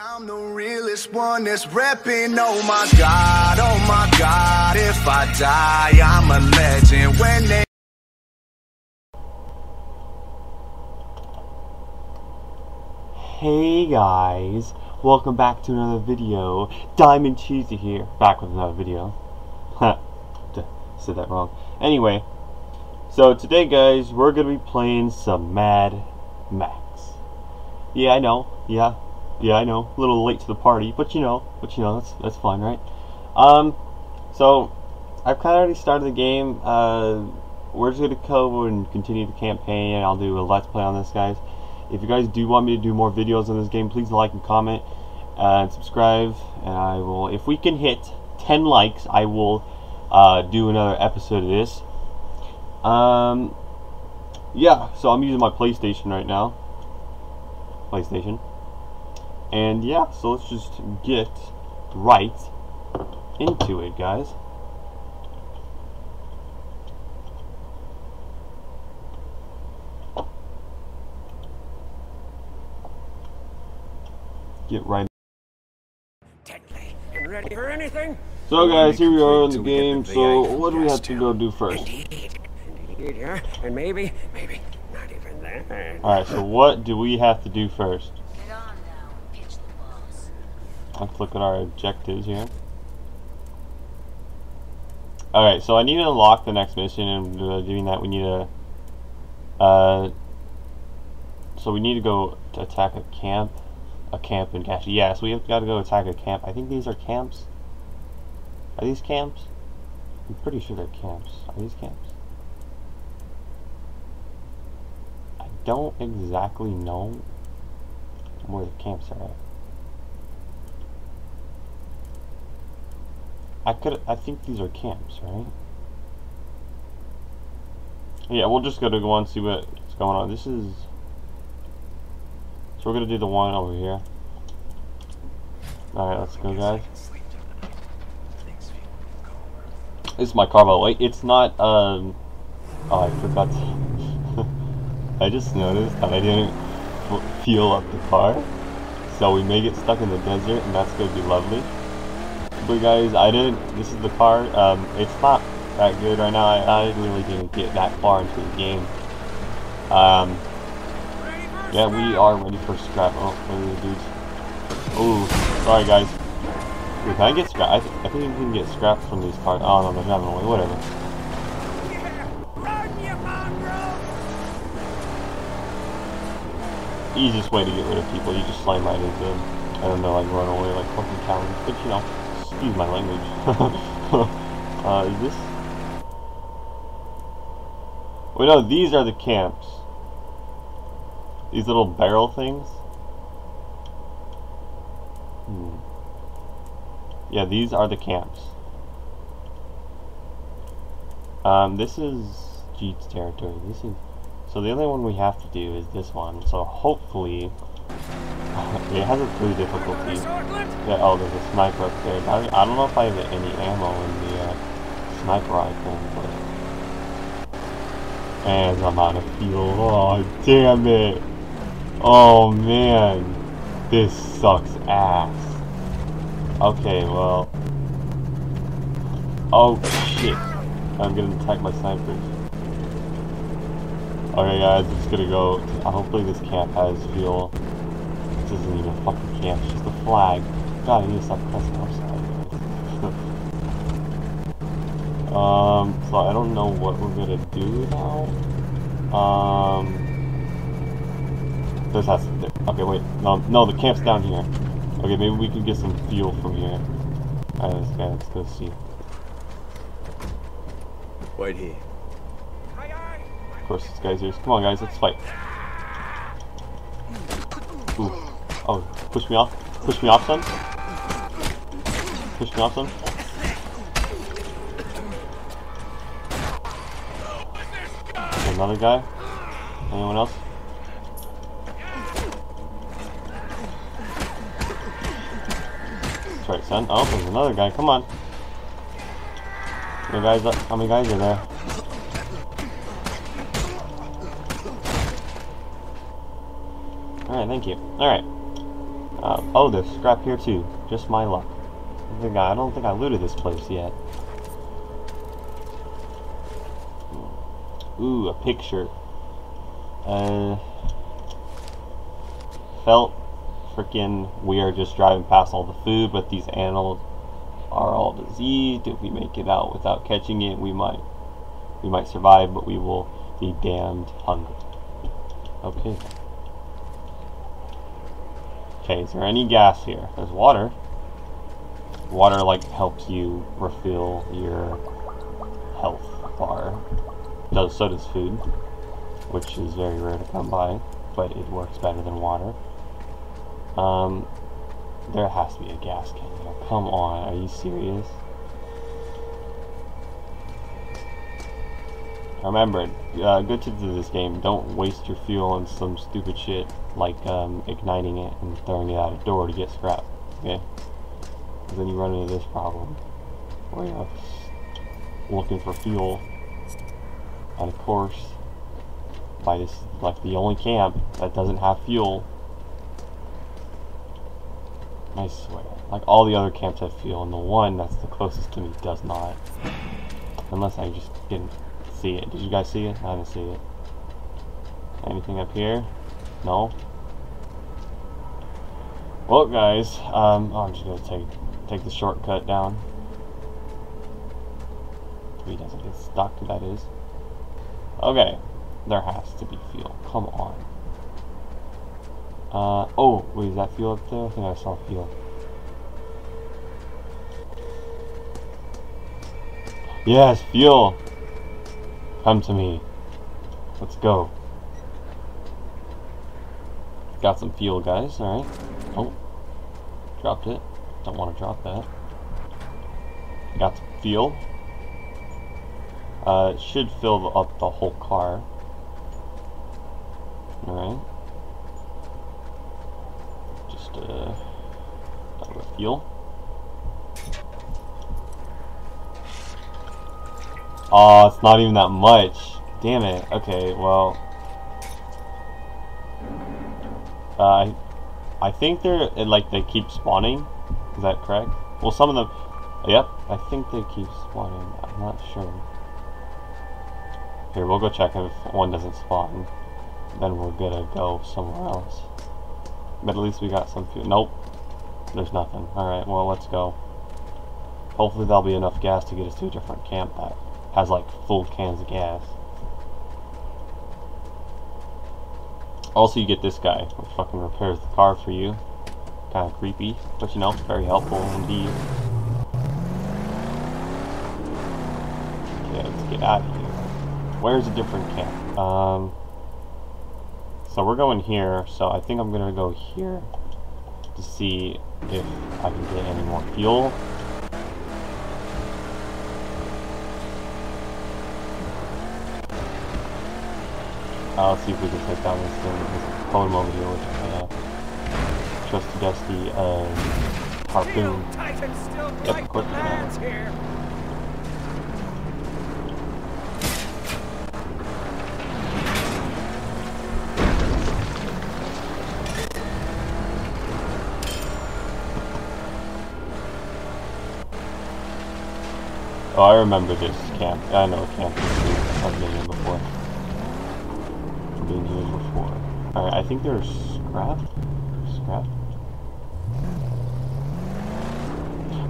I'm the realest one that's repping. Oh my god, oh my god. If I die, I'm a legend. When they Hey guys, welcome back to another video. Diamond Cheesy here, back with another video. said that wrong. Anyway, so today guys, we're gonna be playing some Mad Max. Yeah, I know. Yeah, yeah, I know. A little late to the party, but you know, but you know, that's that's fine, right? Um, so I've kind of already started the game. Uh, we're just gonna go and continue the campaign, and I'll do a let's play on this, guys. If you guys do want me to do more videos on this game, please like and comment uh, and subscribe. And I will, if we can hit 10 likes, I will uh, do another episode of this. Um, yeah, so I'm using my PlayStation right now. PlayStation. And yeah, so let's just get right into it, guys. Get right. Ready for anything? So guys, here we are in the game. So what do we have to go do first? Indeed. Yeah. And maybe, maybe not even that. Alright, so what do we have to do first? Get on now and pitch the boss. Let's look at our objectives here. Alright, so I need to unlock the next mission, and uh, doing that we need to... Uh, so we need to go to attack a camp. A camp in Gashi. Yes, we have got to go attack a camp. I think these are camps. Are these camps? I'm pretty sure they're camps. Are these camps? I don't exactly know where the camps are at. I could. I think these are camps, right? Yeah, we'll just go to go and see what's going on. This is. So we're gonna do the one over here. All right, let's go, guys. This is my car, by the way. It's not. Um. Oh, I forgot. To I just noticed that I didn't fuel up the car, so we may get stuck in the desert, and that's gonna be lovely. But guys, I didn't. This is the car. Um, it's not that good right now. I, I really didn't get that far into the game. Um, yeah, we are ready for scrap. Oh, look the dudes. Oh, sorry guys. Wait, can I get scrap? I, th I think you can get scrap from these cars. Oh no, they're driving away. Whatever. Run, you mongrel! Easiest way to get rid of people, you just slam right into them. I don't know, like run away like fucking cowards. But you know, excuse my language. uh, is this? Wait, no, these are the camps. These little barrel things. Hmm. Yeah, these are the camps. Um, this is Jeet's territory. This is so the only one we have to do is this one. So hopefully, it has a three difficulty. Yeah, oh, there's a sniper up there. I, don't know if I have any ammo in the uh, sniper rifle, but and I'm out of fuel. Oh, damn it! Oh man, this sucks ass. Okay, well. Oh shit! I'm gonna attack my snipers. Okay, guys, just gonna go. Hopefully, this camp has fuel. This isn't even a fucking camp; it's just a flag. God, I need to stop pressing outside. um, so I don't know what we're gonna do now. Um, this has to. Okay, wait. No, no, the camp's down here. Okay, maybe we can get some fuel from here. Alright, let's go. Let's go see. Wait here. Of course, this guy's here. Come on, guys, let's fight. Ooh. Oh, push me off. Push me off, son. Push me off, son. Another guy. Anyone else? That's right, son. Oh, there's another guy. Come on. How guys? How many guys are there? Alright, thank you. Alright. Uh, oh, there's scrap here too. Just my luck. I, think I, I don't think I looted this place yet. Ooh, a picture. Uh, felt freaking we are just driving past all the food, but these animals are all diseased. If we make it out without catching it, we might we might survive, but we will be damned hungry. Okay. Okay, is there any gas here? There's water. Water like helps you refill your health bar. Does so does food, which is very rare to come by, but it works better than water. Um, there has to be a gas can here. Come on, are you serious? Remember, uh, good tips of this game, don't waste your fuel on some stupid shit like um, igniting it and throwing it out a door to get scrap, okay? Because then you run into this problem, where you're looking for fuel, and of course, by this, like the only camp that doesn't have fuel, I swear, like all the other camps have fuel, and the one that's the closest to me does not. Unless I just didn't see it. Did you guys see it? I didn't see it. Anything up here? No? Well, guys, um, oh, I'm just gonna take take the shortcut down. He doesn't get stuck, that is. Okay, there has to be fuel. Come on. Uh, oh, wait, is that fuel up there? I think I saw fuel. Yes, fuel! Come to me. Let's go. Got some fuel, guys, alright. Oh. Dropped it. Don't want to drop that. Got some fuel. Uh, it should fill up the whole car. Alright. Just, uh, a fuel. Oh, it's not even that much. Damn it. Okay, well. Uh, I think they're, like, they keep spawning. Is that correct? Well, some of them, yep, I think they keep spawning. I'm not sure. Here, we'll go check if one doesn't spawn. Then we're gonna go somewhere else. But at least we got some food. Nope. There's nothing. Alright, well, let's go. Hopefully there'll be enough gas to get us to a different camp that has like full cans of gas. Also, you get this guy, which fucking repairs the car for you. Kind of creepy, but you know, very helpful indeed. Okay, let's get out of here. Where's a different camp? Um, so we're going here, so I think I'm gonna go here to see if I can get any more fuel. Let's see if we can take down this this totem over here with uh, trusty dusty uh, harpoon. Yep, of course we can. Oh, I remember this camp. I know a camp. I've been here before been here before. Alright, I think there's scrap? Scrap?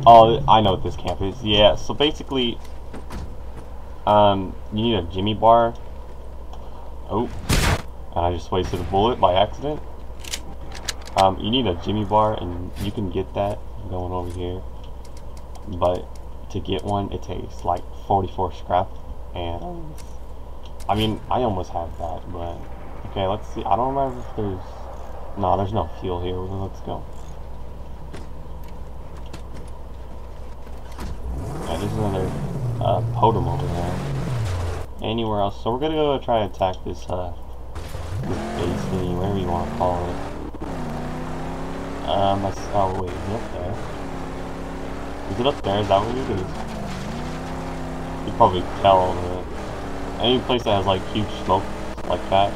Oh, I know what this camp is. Yeah, so basically, um, you need a Jimmy bar. Oh, and I just wasted a bullet by accident. Um, you need a Jimmy bar, and you can get that going over here. But to get one, it takes like 44 scrap, and I mean, I almost have that, but... Okay, let's see. I don't remember if there's... No, there's no fuel here. Let's go. Yeah, there's another uh, over there. Anywhere else. So we're gonna go try to attack this, uh... This base thingy, whatever you want to call it. Um, that's... Oh, wait, is it up there? Is it up there? Is that what it is? You probably tell that any place that has like huge smoke like that,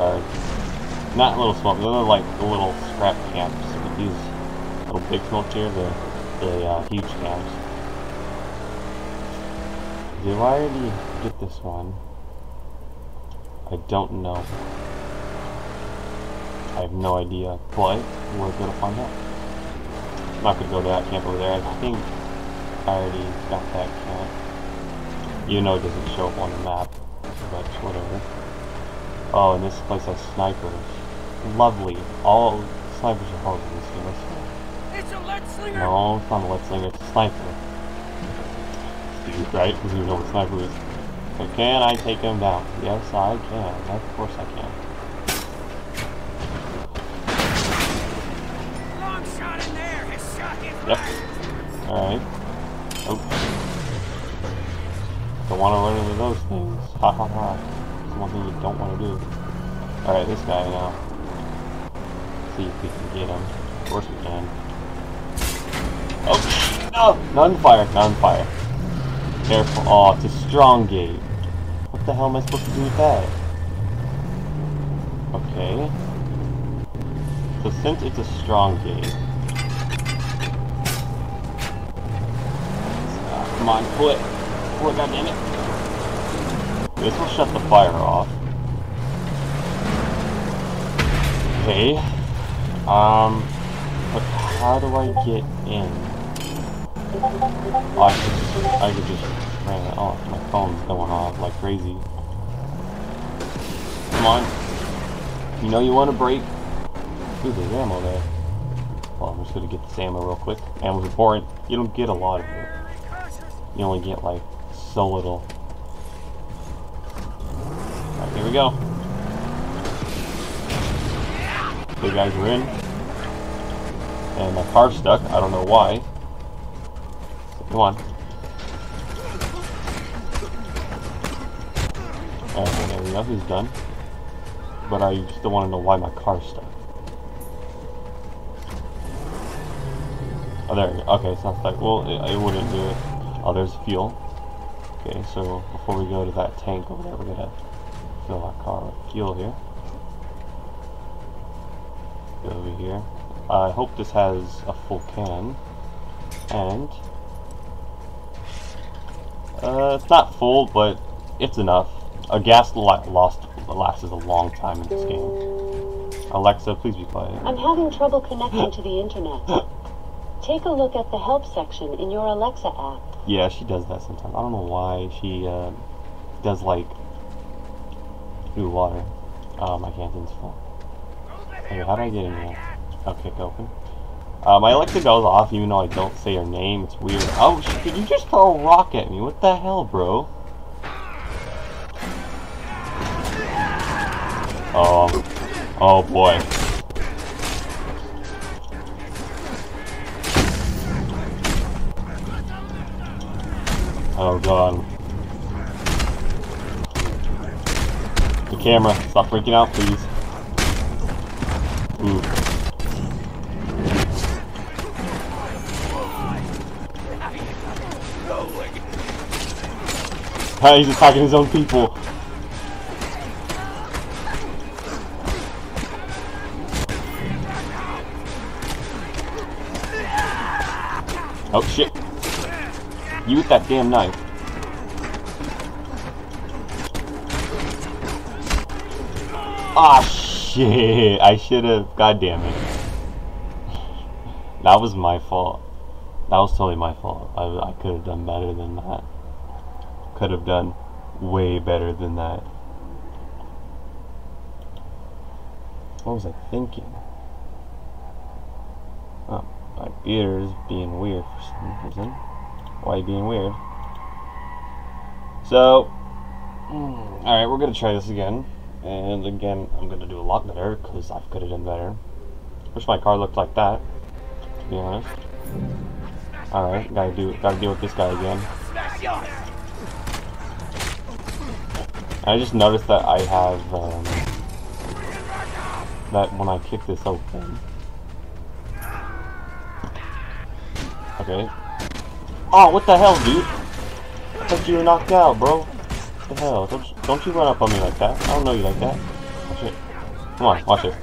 uh, Not little smoke, they're like the little scrap camps. These little big smokes here, the, the uh, huge camps. Did I already get this one? I don't know. I have no idea, but we're gonna find out. I'm not gonna go to that camp over there. I think I already got that camp. You know it doesn't show up on the map, but whatever. Oh, and this place has snipers. Lovely. All snipers are horrible in this game. It's a lead slinger! No, it's not a lead slinger, it's a sniper. Stupid, right? Because you know what sniper is. So can I take him down? Yes, I can. Of course I can. Long shot in there! His shot hit Yep. Alright. Oh. Don't want to run into those things. Ha ha ha. One thing you don't want to do. Alright, this guy now. See if we can get him. Of course we can. Oh, no! None fire, none fire. Careful. Oh, it's a strong gate. What the hell am I supposed to do with that? Okay. So since it's a strong gate, come on, pull it. Pull it, goddammit. This will shut the fire off. Okay. Um, but how do I get in? Oh, I could just, I could just it off. My phone's going off like crazy. Come on. You know you want to break. Ooh, there's ammo there. Well, I'm just gonna get this ammo real quick. Ammo's important. You don't get a lot of it. You only get like so little. Here we go. Okay, guys, we're in. And my car's stuck. I don't know why. Come on. Okay, there we go. He's done. But I still want to know why my car's stuck. Oh, there. Okay, it's not stuck. Well, it, it wouldn't do it. Oh, there's fuel. Okay, so before we go to that tank over there, we're gonna fill our car with fuel here. Go over here. I hope this has a full can. And uh, it's not full, but it's enough. A gas lost lasts a long time in this game. Alexa, please be quiet. I'm having trouble connecting to the internet. Take a look at the help section in your Alexa app. Yeah, she does that sometimes. I don't know why she uh, does like. Ooh, water. Oh, my canteen's full. Okay, how do I get in here? Oh, kick open. Uh, my Alexa goes off even though I don't say her name. It's weird. Oh, did you just throw a rock at me? What the hell, bro? Oh, oh boy. Oh god. Camera, stop freaking out, please. Ooh. He's attacking his own people. Oh shit. You with that damn knife. Ah shit. I should have. God damn it. That was my fault. That was totally my fault. I, I could have done better than that. Could have done way better than that. What was I thinking? Oh, my beard is being weird for some reason. Why you being weird? So, mm, alright, we're gonna try this again. And again, I'm gonna do a lot better because I could have done better. Wish my car looked like that, to be honest. Alright, gotta do gotta deal with this guy again. I just noticed that I have um, that when I kick this open. Okay. Oh, what the hell, dude? I thought you were knocked out, bro. The hell? Don't, don't you run up on me like that. I don't know you like that. Oh, shit. Come on, watch it.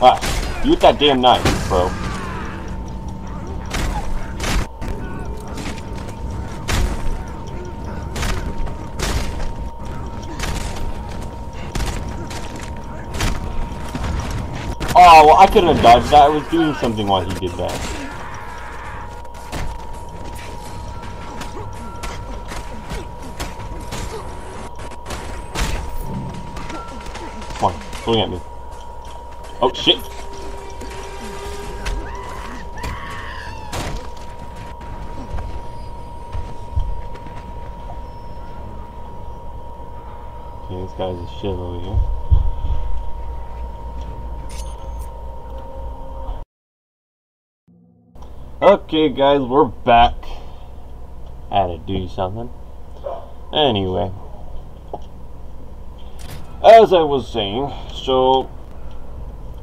Ah, use that damn knife, bro. Well, I couldn't have dodged that. I was doing something while he did that. Come on, swing at me. Oh, shit. Okay, this guy's a shit over here. Okay, guys, we're back. I Had to do something. Anyway, as I was saying, so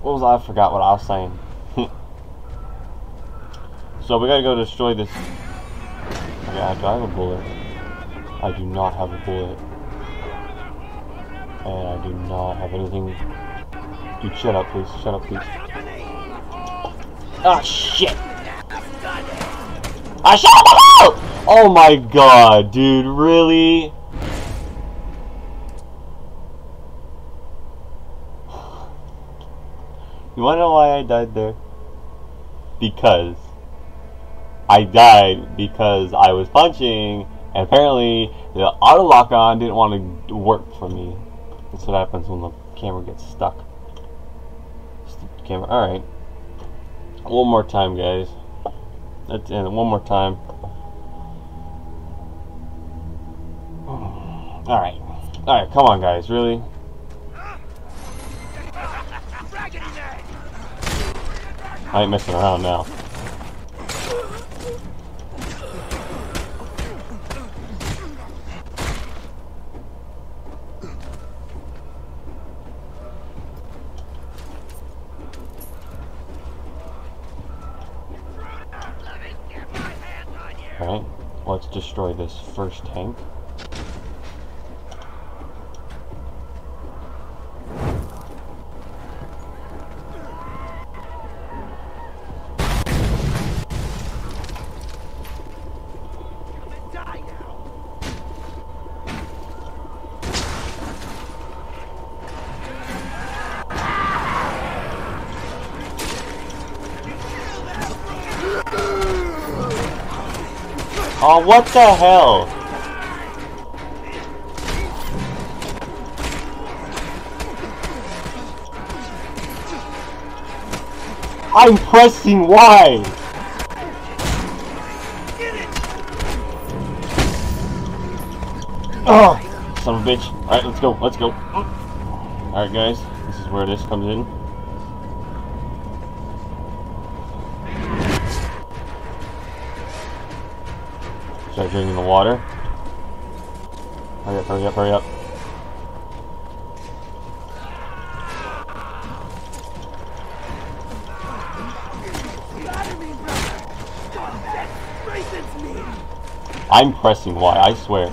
what was I? I forgot what I was saying. so we gotta go destroy this. Yeah, do I have a bullet? I do not have a bullet, and I do not have anything. Dude, shut up, please. Shut up, please. Ah, shit. I shot him! Oh my god, dude, really? You wanna know why I died there? Because I died because I was punching and apparently the auto lock on didn't want to work for me. That's what happens when the camera gets stuck. Stupid camera. Alright. One more time, guys. One more time. Alright. Alright, come on, guys. Really? I ain't messing around now. Alright, let's destroy this first tank. Oh, what the hell? I'm pressing Y! Oh, son of a bitch. Alright, let's go, let's go. Alright guys, this is where this comes in. Start drinking the water. Hurry up, hurry up, hurry up. I'm pressing Y, I swear.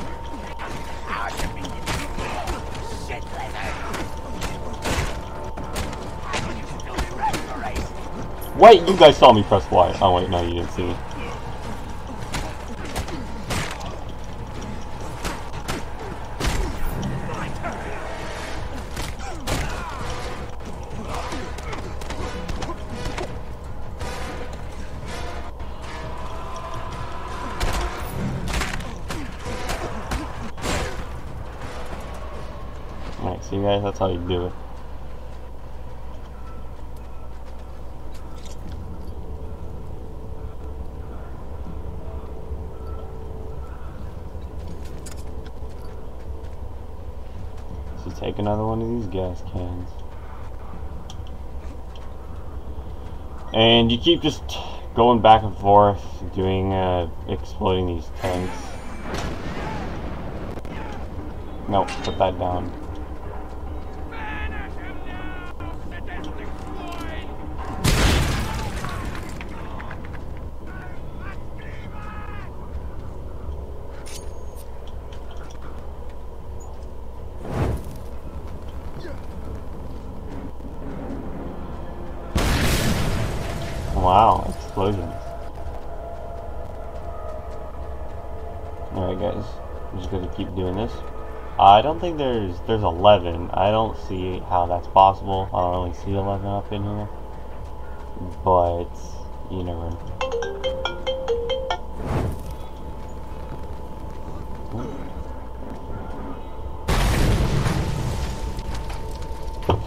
Wait, you guys saw me press Y. Oh wait, no, you didn't see me. That's how you do it. So take another one of these gas cans. And you keep just going back and forth, doing, uh, exploding these tanks. No, put that down. Alright guys, I'm just gonna keep doing this. I don't think there's there's 11. I don't see how that's possible. I don't really see 11 up in here. But, you never know.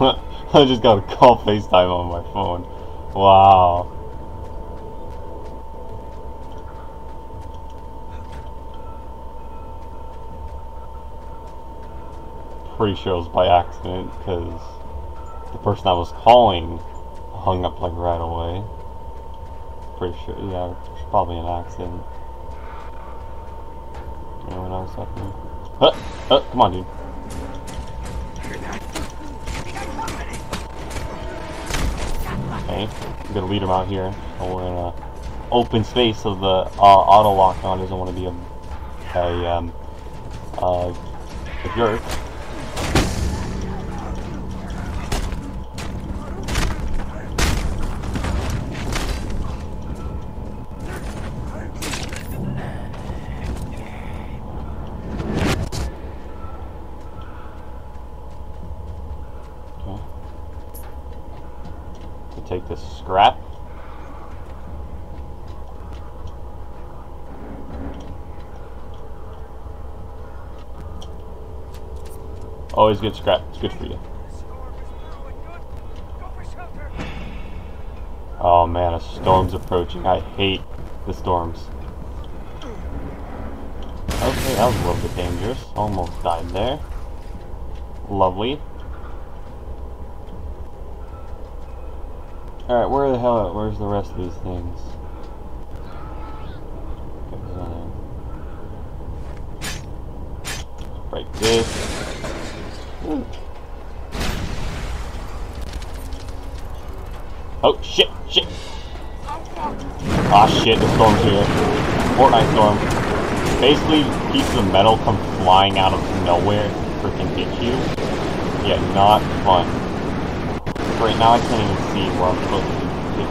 I just got a call FaceTime on my phone. Wow. Pretty sure it was by accident because the person I was calling hung up like right away. Pretty sure, yeah, it's probably an accident. Anyone else up here? Uh, uh, come on, dude. Okay, I'm gonna lead him out here. So we're in a open space, so the uh, auto lockdown doesn't want to be a a um uh, a jerk. Okay. To take this scrap. Always get scrap. It's good for you. Oh man, a storm's approaching. I hate the storms. Okay, that was a little bit dangerous. Almost died there. Lovely. Alright, where the hell, where's the rest of these things? Break this. Oh, shit, shit. Ah, shit, the storm's here. Fortnite storm. Basically, pieces of metal come flying out of nowhere and freaking hit you. Yeah, not fun. Right now, I can't even see where I'm supposed to be.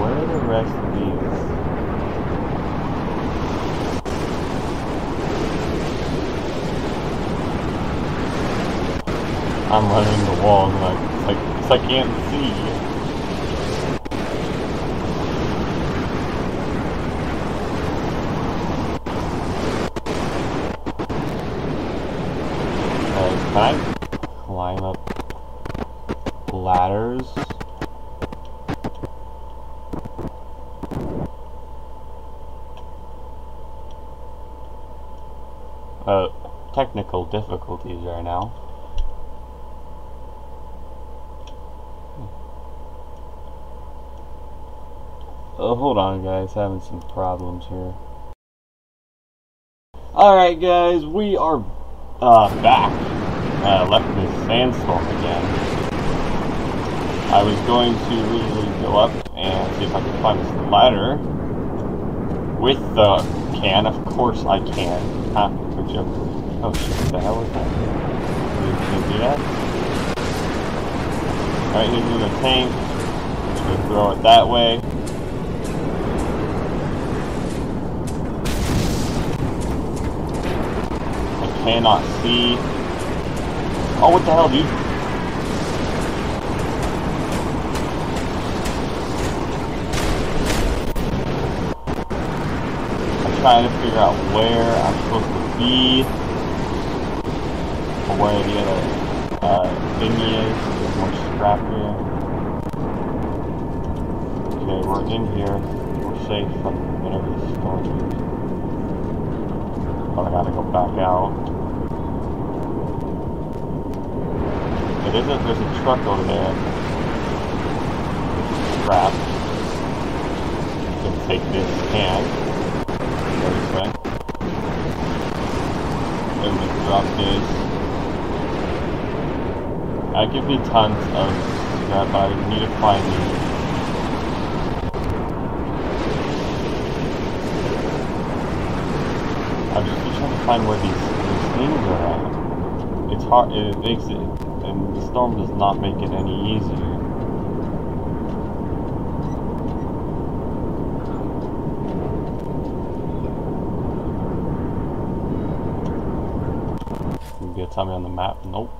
Where are the rest of these? I'm running the wall and like, like, like I can't see. Uh, climb up ladders? Uh, technical difficulties right now. Oh, hold on, guys. Having some problems here. Alright, guys. We are uh, back. Uh, left this sandstorm again. I was going to originally go up and see if I could find this ladder with the can. Of course I can. Huh? Good joke. Oh shit, what the hell is that? Can do that? Alright, here's the tank. Just gonna throw it that way. Cannot see. Oh, what the hell, dude? I'm trying to figure out where I'm supposed to be. Or where the other uh, thingy is. There's more scrap here. Okay, we're in here. We're safe from whatever the storm is. But I gotta go back out. There is a, there's a truck over there. Crap. Gonna take this can. Way. and we drop this. I give me tons of scrap, I need to find these. I'm just trying to find where these, these things are at. It's hard, it makes it, storm does not make it any easier. Maybe it'll tell me on the map. Nope.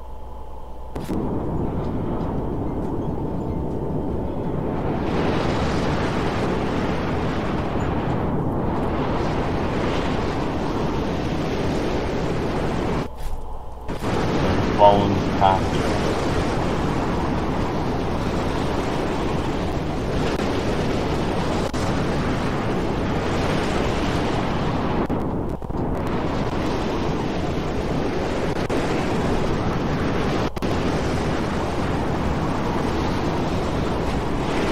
Following this path here.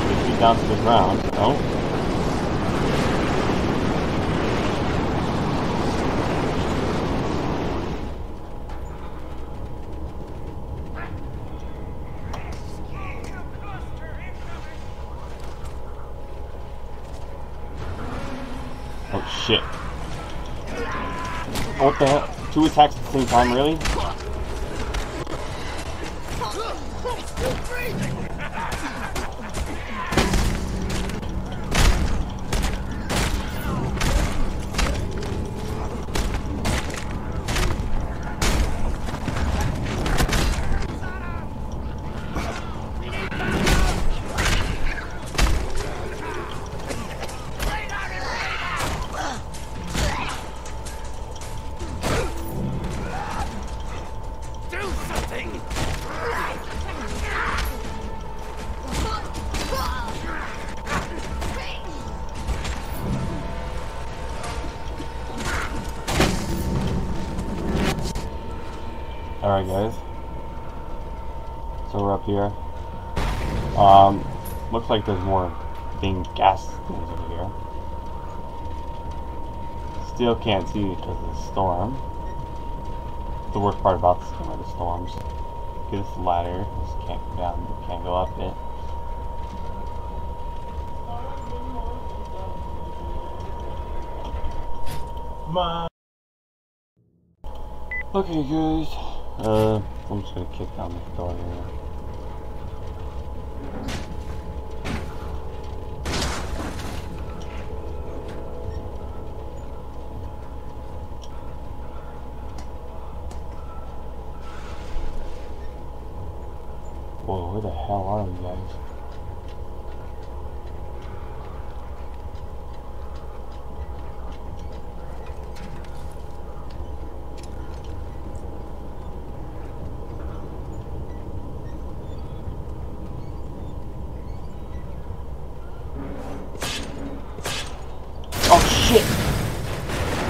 Get you down to the ground. No. Oh shit. What the hell? Two attacks at the same time, really? Like there's more thing gas things over here. Still can't see because of the storm. The worst part about this game are the storms. Get this ladder. Just can't go down, can't go up it. Okay guys, uh, I'm just gonna kick down this door here. Whoa, where the hell are we guys? Oh shit!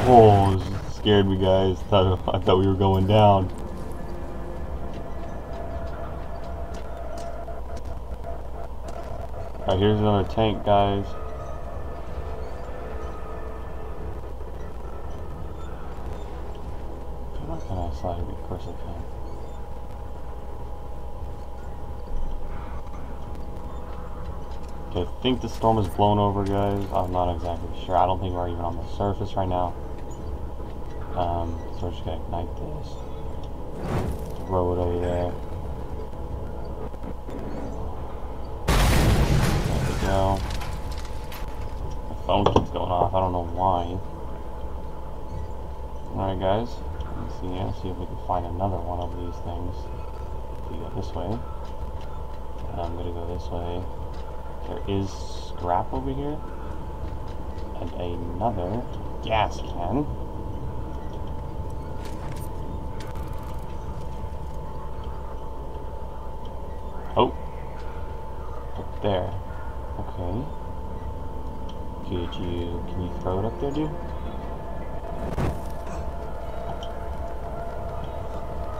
Oh, this scared me guys. Thought, I thought we were going down. Alright, here's another tank, guys. Not gonna slide of course I can. Okay, I think the storm is blown over, guys. I'm not exactly sure. I don't think we're even on the surface right now. Um, so we're just gonna ignite this. Throw it over there. There we go. My phone keeps going off. I don't know why. Alright, guys. Let's see, let's see if we can find another one of these things. We go this way. And I'm gonna go this way. There is scrap over here. And another gas can. Oh. Up there. Could you, can you throw it up there, dude?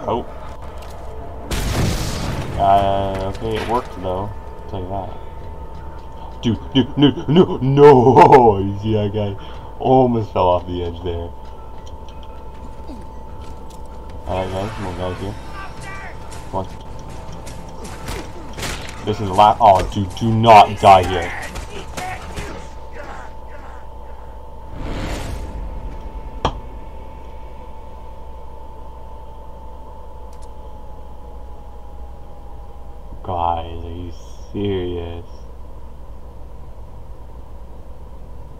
Oh. Uh, okay, it worked though. I'll tell you that. Dude, dude, no, no, no! You see that guy? Almost fell off the edge there. Alright guys, more guys here. One. This is the last. Oh, dude, do not die here. Guys, are you serious?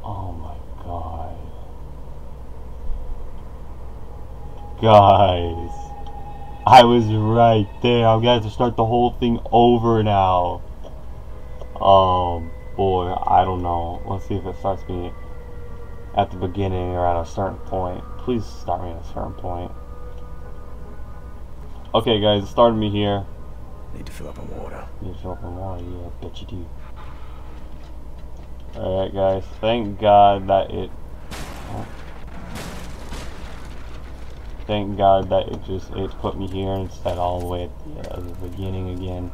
Oh my god. Guys. I was right there. I'm gonna have to start the whole thing over now. Oh boy, I don't know. Let's see if it starts me at the beginning or at a certain point. Please start me at a certain point. Okay guys, it started me here. Need to fill up on water. You fill up on water, yeah, I bet you do. Alright guys, thank God that it oh, Thank God that it just it put me here instead all the way at the, uh, the beginning again.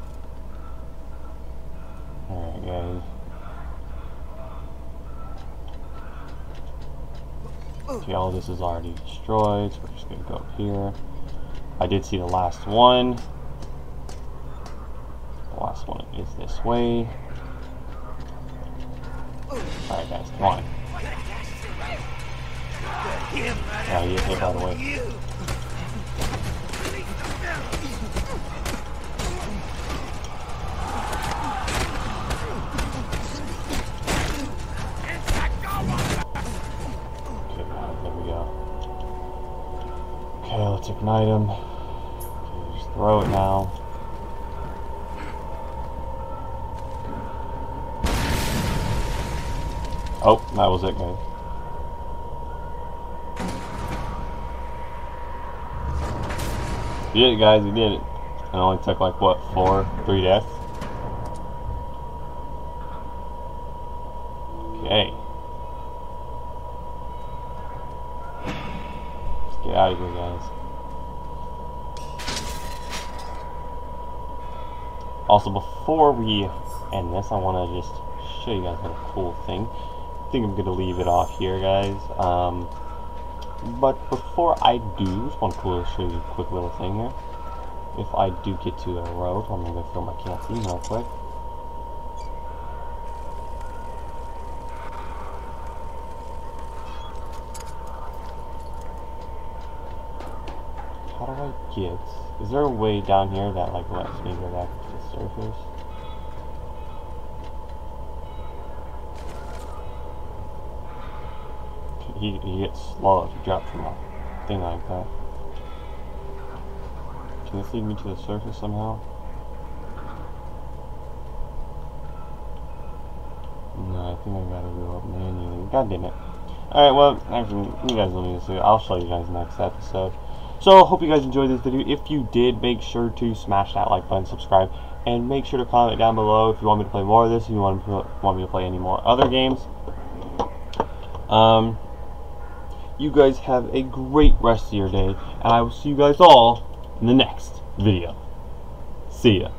Alright guys. See all this is already destroyed, so we're just gonna go up here. I did see the last one. The last one is this way. Alright guys, come on. Yeah, you hit by the way. Okay, let's ignite him. Just throw it now. Oh, that was it, guys. Did it, guys. We did it. It only took like what, four, three deaths. Okay. Let's get out of here, guys. Also, before we end this, I want to just show you guys a cool thing. I think I'm going to leave it off here, guys. Um, but before I do, just want to show you a quick little thing here. If I do get to a road, I'm going to go fill my caffeine real quick. How do I get... Is there a way down here that like lets me go back to the surface? He, he gets slow if you drop from a thing like that. Can this lead me to the surface somehow? No, I think I gotta go up manually. God damn it. Alright, well, actually, you guys need to see. I'll show you guys next episode. So, hope you guys enjoyed this video. If you did, make sure to smash that like button, subscribe, and make sure to comment down below if you want me to play more of this, if you want, to, want me to play any more other games. Um, you guys have a great rest of your day, and I will see you guys all in the next video. See ya.